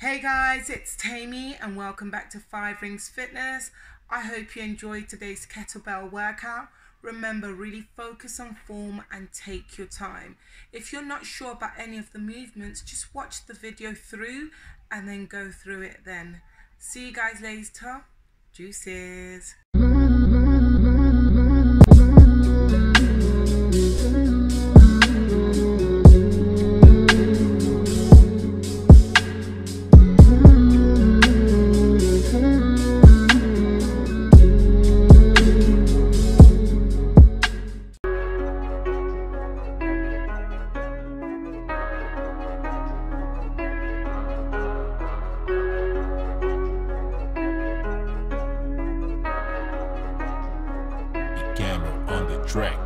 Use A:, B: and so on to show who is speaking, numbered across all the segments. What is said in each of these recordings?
A: Hey guys, it's Temi and welcome back to Five Rings Fitness. I hope you enjoyed today's kettlebell workout. Remember, really focus on form and take your time. If you're not sure about any of the movements, just watch the video through and then go through it then. See you guys later. Juices.
B: On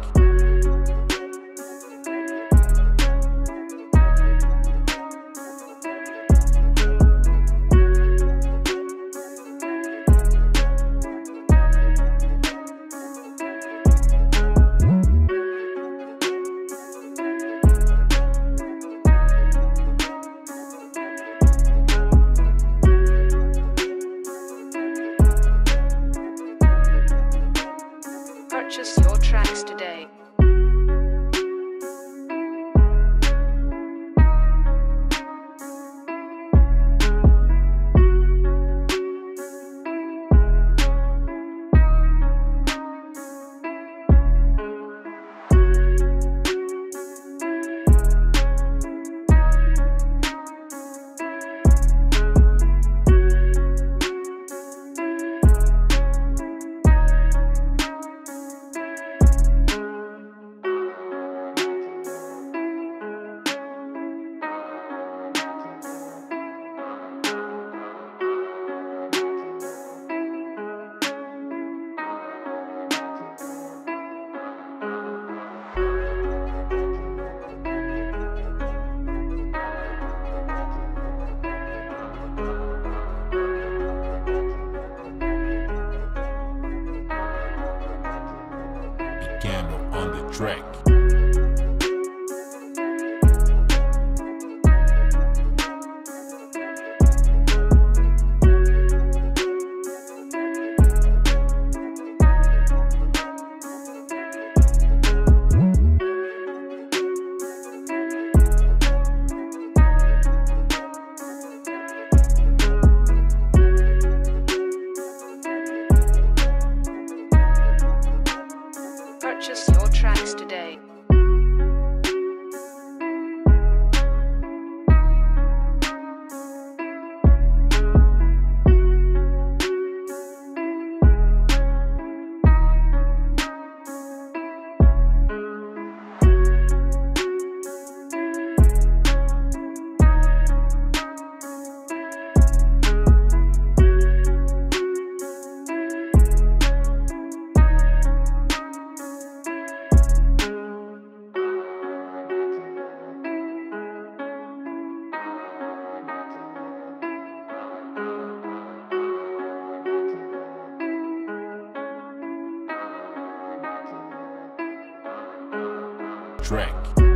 C: today.
B: Track.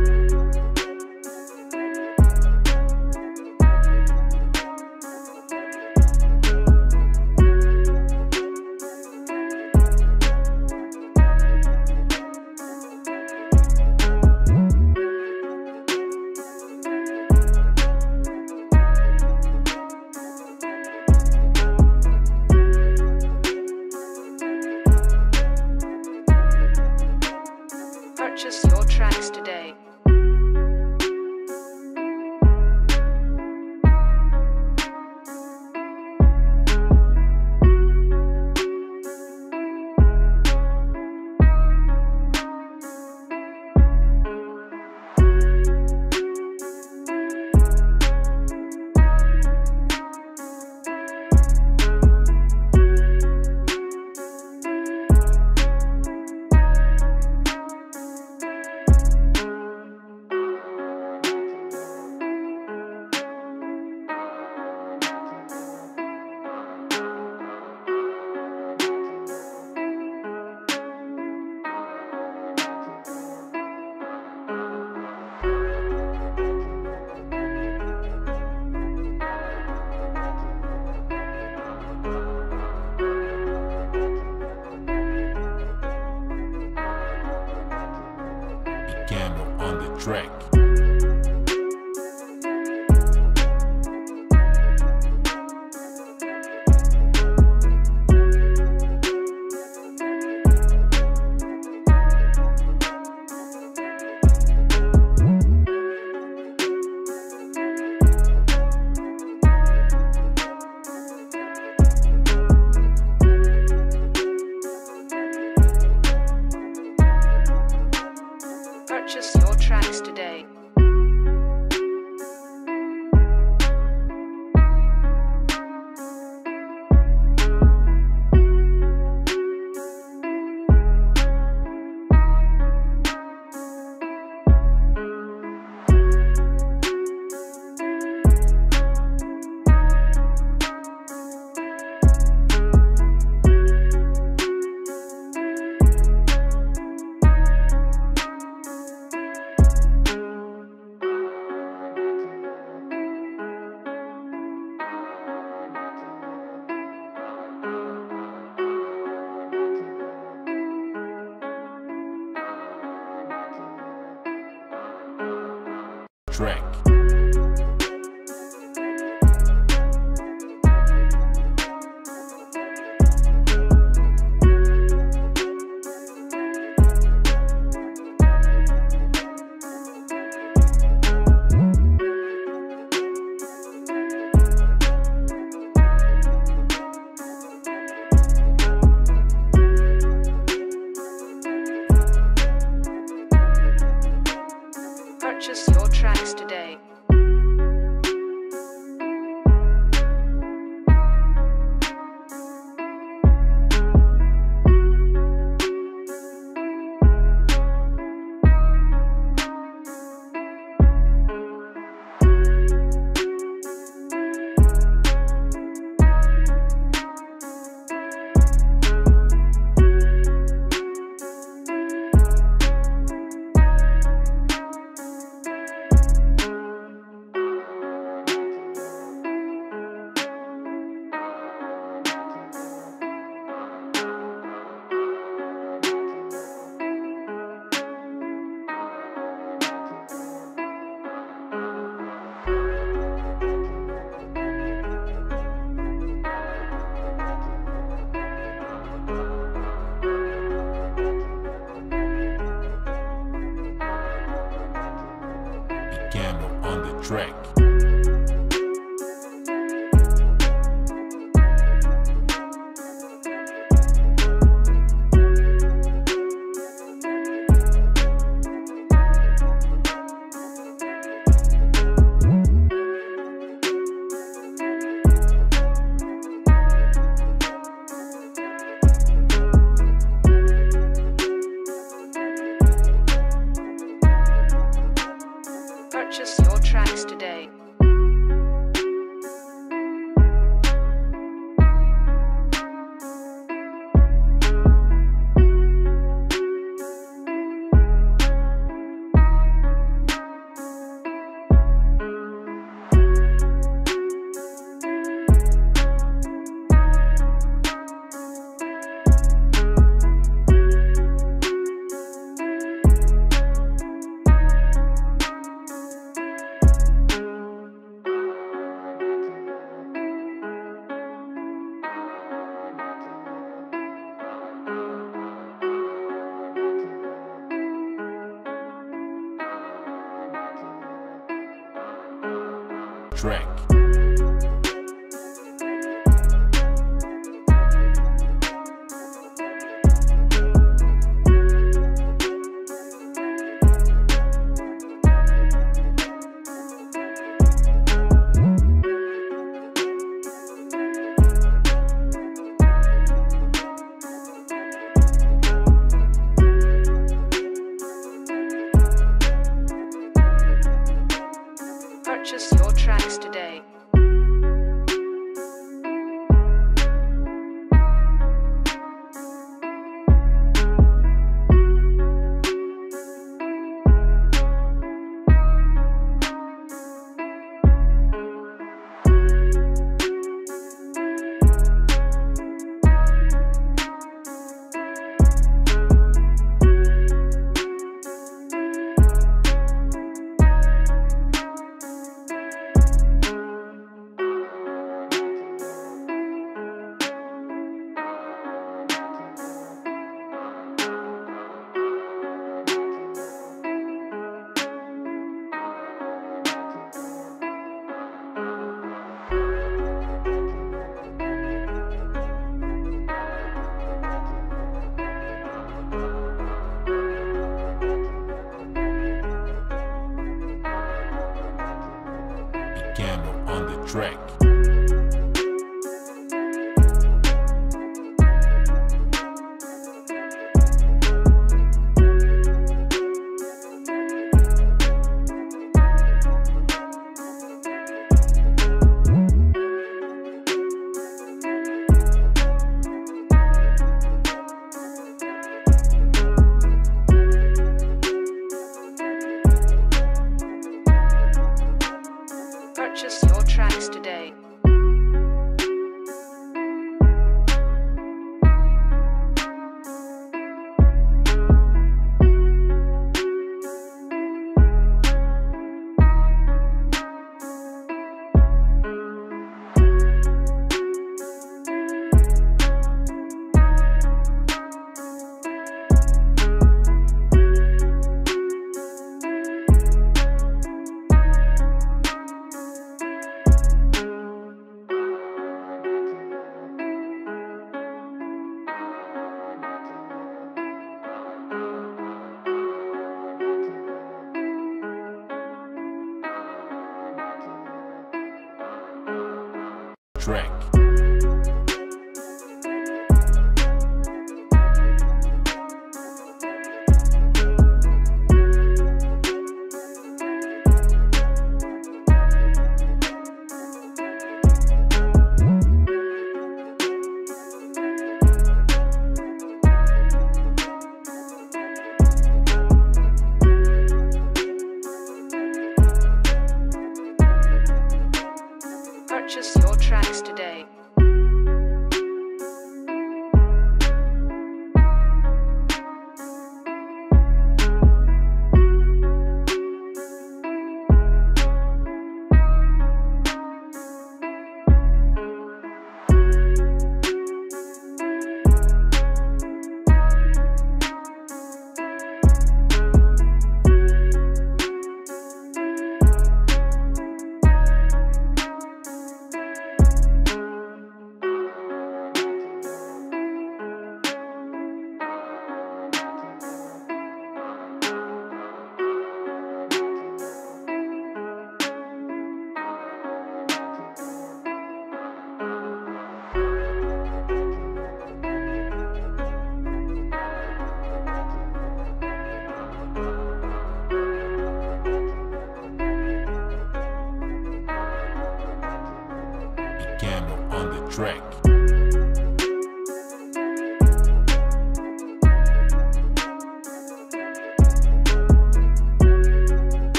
B: On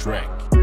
B: track.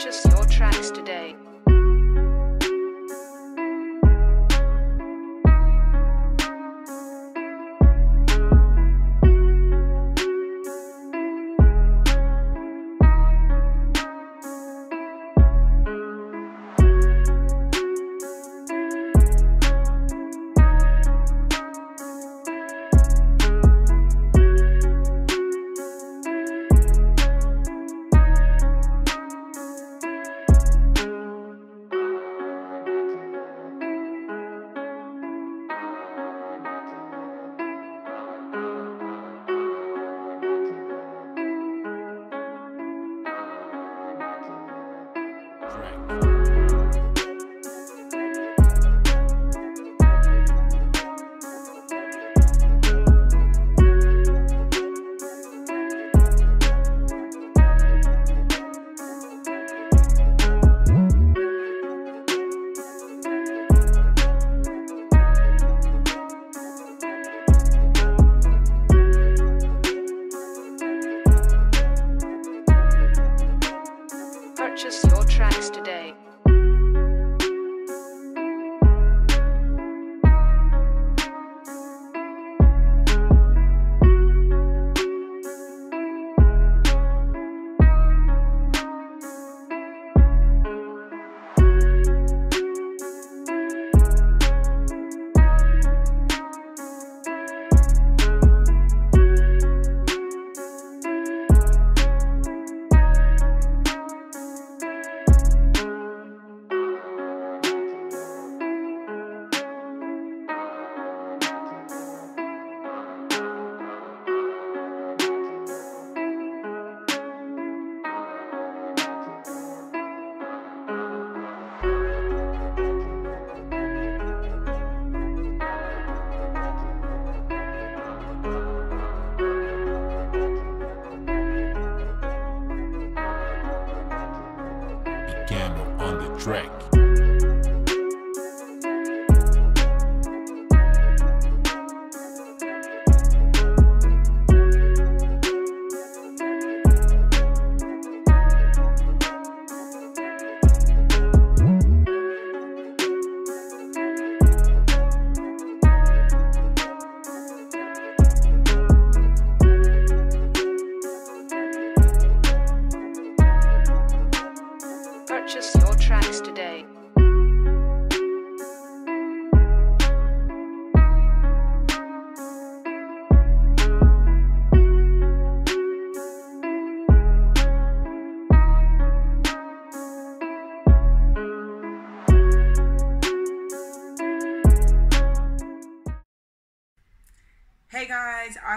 C: Purchase your
B: on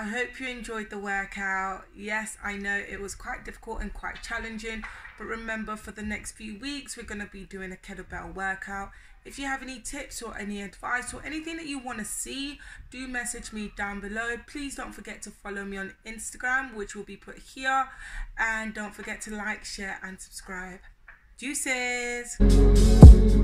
A: I hope you enjoyed the workout. Yes, I know it was quite difficult and quite challenging, but remember for the next few weeks, we're going to be doing a kettlebell workout. If you have any tips or any advice or anything that you want to see, do message me down below. Please don't forget to follow me on Instagram, which will be put here. And don't forget to like, share, and subscribe. Juices!